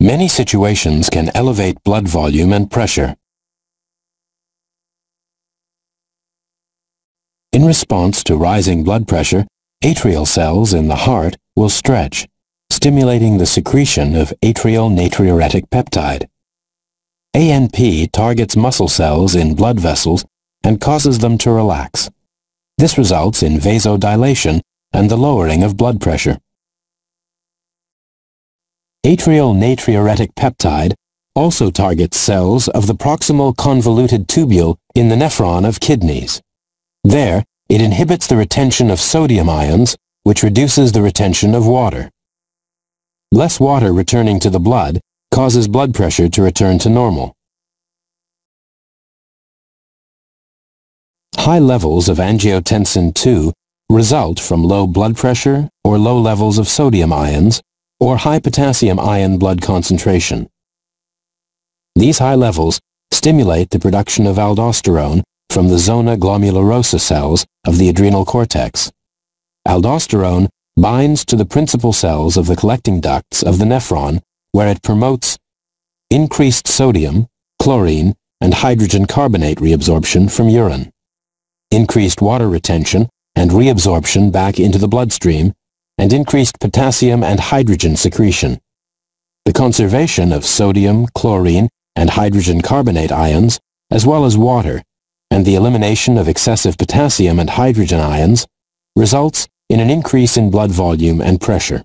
Many situations can elevate blood volume and pressure. In response to rising blood pressure, atrial cells in the heart will stretch, stimulating the secretion of atrial natriuretic peptide. ANP targets muscle cells in blood vessels and causes them to relax. This results in vasodilation and the lowering of blood pressure. Atrial natriuretic peptide also targets cells of the proximal convoluted tubule in the nephron of kidneys. There, it inhibits the retention of sodium ions, which reduces the retention of water. Less water returning to the blood causes blood pressure to return to normal. High levels of angiotensin II result from low blood pressure or low levels of sodium ions or high potassium ion blood concentration. These high levels stimulate the production of aldosterone from the zona glomerulosa cells of the adrenal cortex. Aldosterone binds to the principal cells of the collecting ducts of the nephron where it promotes increased sodium, chlorine, and hydrogen carbonate reabsorption from urine, increased water retention and reabsorption back into the bloodstream, and increased potassium and hydrogen secretion. The conservation of sodium, chlorine, and hydrogen carbonate ions, as well as water, and the elimination of excessive potassium and hydrogen ions, results in an increase in blood volume and pressure.